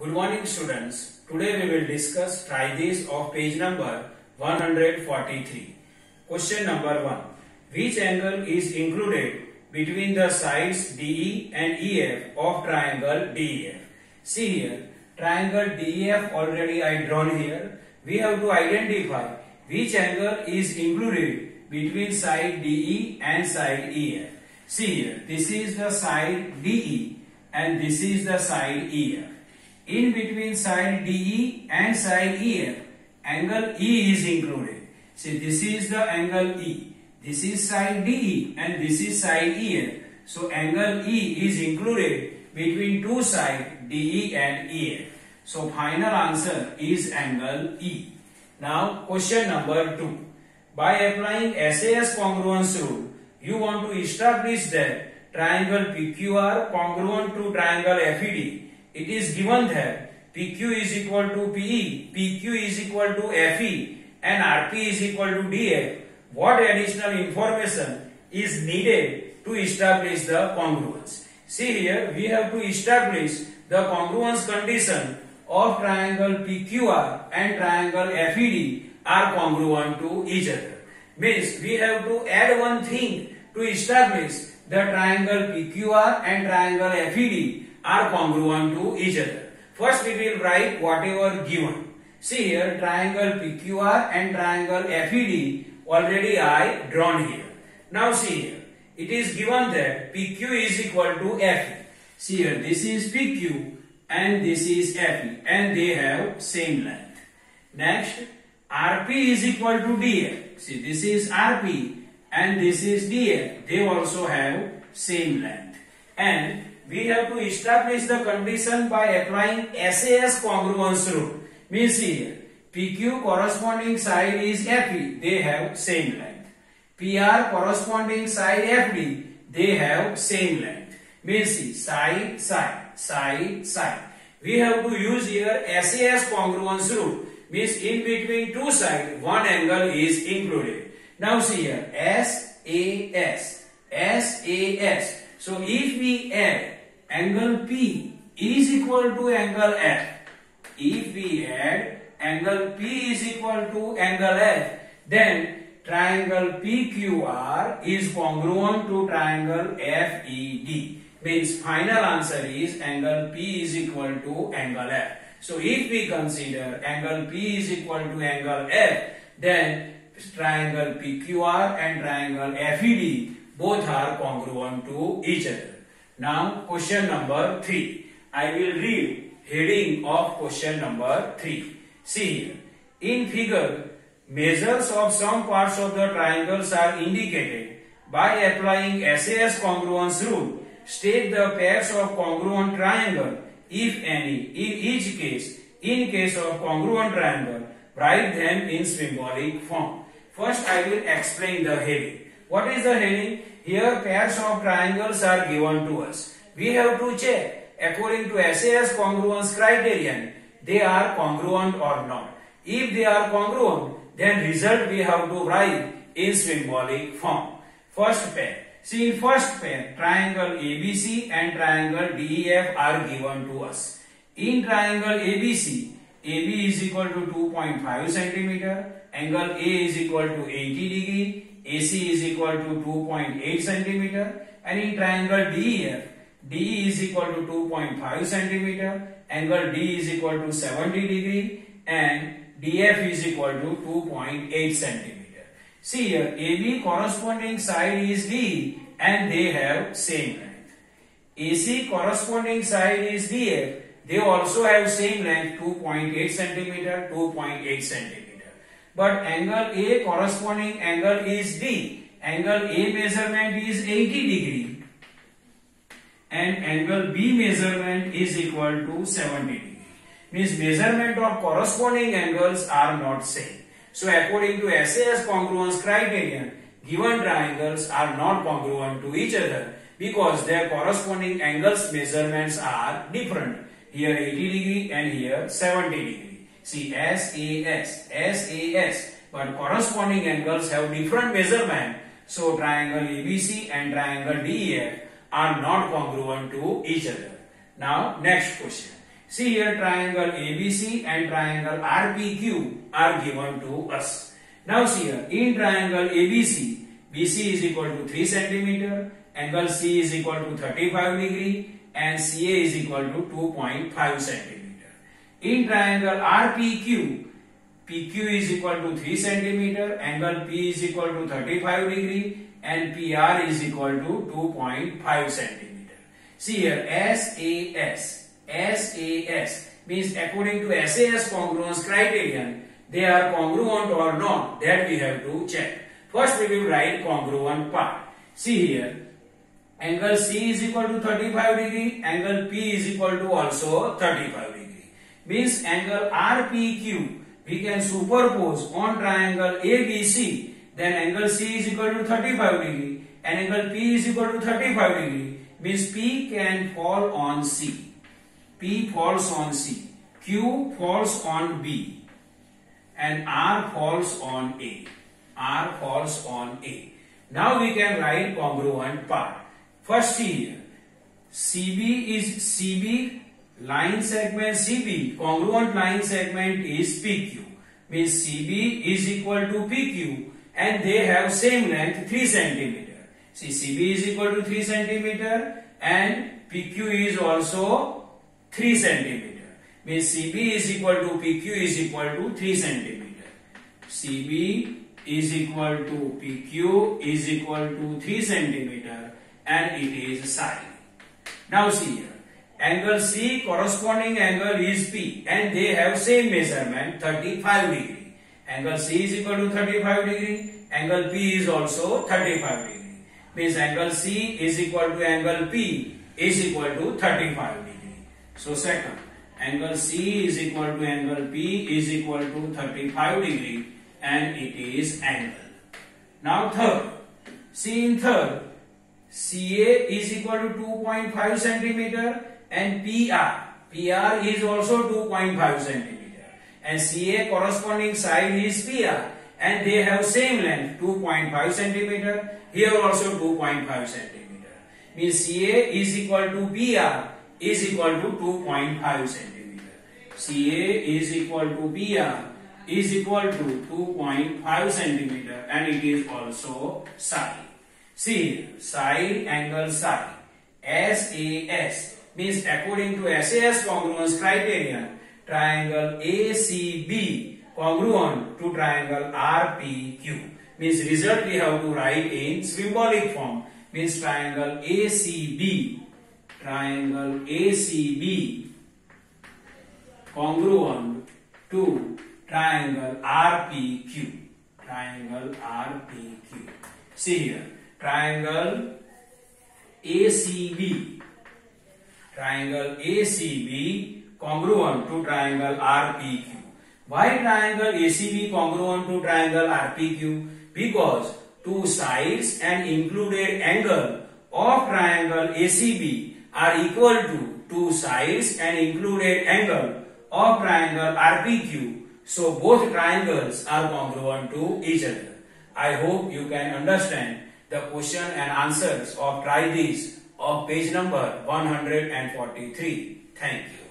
Good morning students. Today we will discuss try this of page number 143. Question number 1. Which angle is included between the sides DE and EF of triangle DEF? See here, triangle DEF already I drawn here. We have to identify which angle is included between side DE and side EF. See here, this is the side DE and this is the side EF. In between side DE and side EF, angle E is included. See, this is the angle E. This is side DE and this is side EF. So, angle E is included between two sides DE and EF. So, final answer is angle E. Now, question number 2. By applying SAS congruence rule, you want to establish that triangle PQR congruent to triangle FED it is given that PQ is equal to PE, PQ is equal to FE and RP is equal to DF. What additional information is needed to establish the congruence? See here, we have to establish the congruence condition of triangle PQR and triangle FED are congruent to each other. Means we have to add one thing to establish the triangle PQR and triangle FED are congruent to each other. First we will write whatever given. See here triangle PQR and triangle FED already I drawn here. Now see here. It is given that PQ is equal to FE. See here this is PQ and this is FE and they have same length. Next RP is equal to DF. See this is RP and this is DF. They also have same length. And we have to establish the condition by applying SAS congruence rule. Means here, PQ corresponding side is FE, they have same length. PR corresponding side FD, they have same length. Means see, side, side, side, side. We have to use here SAS congruence rule. Means in between two sides, one angle is included. Now see here, SAS, SAS. So if we add angle P is equal to angle F. If we add angle P is equal to angle F, then triangle PQR is congruent to triangle FED. Means final answer is angle P is equal to angle F. So if we consider angle P is equal to angle F, then triangle PQR and triangle FED both are congruent to each other. Now question number 3. I will read heading of question number 3. See here. In figure, measures of some parts of the triangles are indicated by applying SAS congruence rule. State the pairs of congruent triangle, if any, in each case. In case of congruent triangle, write them in symbolic form. First, I will explain the heading. What is the heading? Here pairs of triangles are given to us. We have to check according to SAS congruence criterion they are congruent or not. If they are congruent then result we have to write in symbolic form. First pair. See in first pair triangle ABC and triangle DEF are given to us. In triangle ABC AB is equal to 2.5 centimeter, angle A is equal to 80 degree, AC is equal to 2.8 centimeter and in triangle DEF, DE is equal to 2.5 centimeter, angle D is equal to 70 degree and DF is equal to 2.8 centimeter. See here, AB corresponding side is D and they have same length. AC corresponding side is DF, they also have same length 2.8 centimeter, 2.8 centimeter. But angle A corresponding angle is D. Angle A measurement is 80 degree and angle B measurement is equal to 70 degree. Means measurement of corresponding angles are not same. So according to SAS congruence criterion, given triangles are not congruent to each other because their corresponding angles measurements are different. Here 80 degree and here 70 degree. See SAS, SAS, but corresponding angles have different measurement. So triangle ABC and triangle DEF are not congruent to each other. Now next question. See here triangle ABC and triangle RPQ are given to us. Now see here in triangle ABC, BC is equal to 3 centimeter, angle C is equal to 35 degree and CA is equal to 2.5 centimeter. In triangle RPQ, PQ is equal to 3 centimeter, angle P is equal to 35 degree and PR is equal to 2.5 centimeter. See here SAS, SAS means according to SAS congruence criterion, they are congruent or not that we have to check. First we will write congruent part. See here, angle C is equal to 35 degree, angle P is equal to also 35 degree. Means angle RPQ we can superpose on triangle ABC then angle C is equal to 35 degree and angle P is equal to 35 degree means P can fall on C. P falls on C. Q falls on B and R falls on A. R falls on A. Now we can write congruent part. First here. CB is CB line segment CB congruent line segment is PQ means CB is equal to PQ and they have same length 3 centimeter. See CB is equal to 3 centimeter and PQ is also 3 centimeter. Means CB is equal to PQ is equal to 3 centimeter. CB is equal to PQ is equal to 3 centimeter and it is sine. Now see here. Angle C corresponding angle is P and they have same measurement 35 degree. Angle C is equal to 35 degree. Angle P is also 35 degree. Means angle C is equal to angle P is equal to 35 degree. So second, angle C is equal to angle P is equal to 35 degree and it is angle. Now third, see in third, CA is equal to 2.5 centimeter and PR. PR is also 2.5 centimeter. And CA corresponding side is PR and they have same length 2.5 centimeter. Here also 2.5 centimeter. Means CA is equal to PR is equal to 2.5 centimeter. CA is equal to PR is equal to 2.5 centimeter. And it is also side see side angle side SAS means according to SAS congruence criterion, triangle ACB congruent to triangle RPQ. Means result we have to write in symbolic form. Means triangle ACB, triangle ACB congruent to triangle RPQ. Triangle RPQ. See here, triangle ACB triangle ACB congruent to triangle RPQ. Why triangle ACB congruent to triangle RPQ? Because two sides and included angle of triangle ACB are equal to two sides and included angle of triangle RPQ. So both triangles are congruent to each other. I hope you can understand the question and answers of try this of page number 143. Thank you.